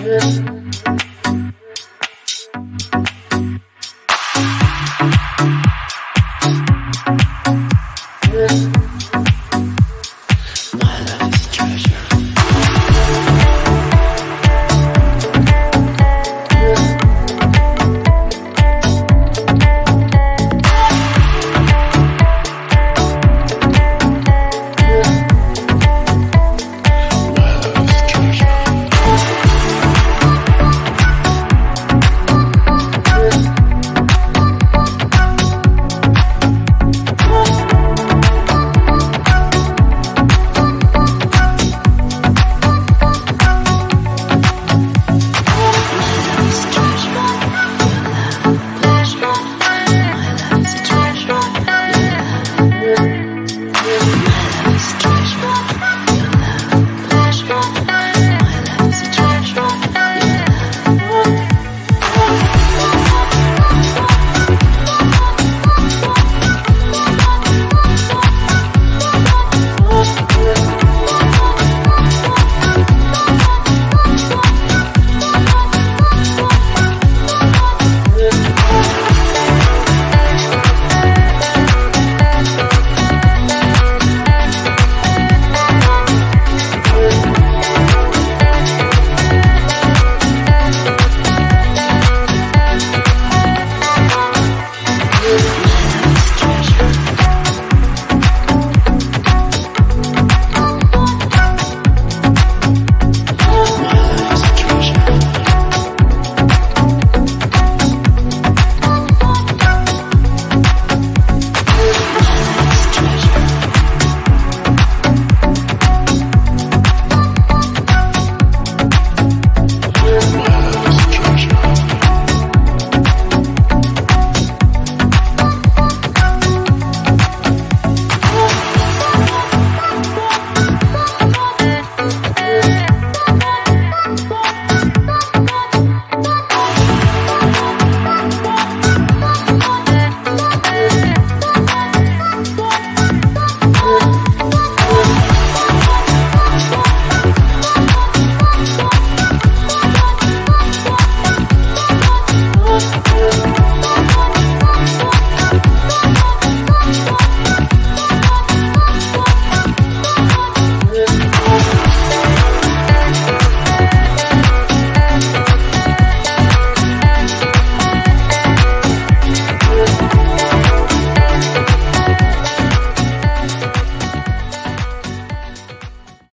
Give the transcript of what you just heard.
Yeah.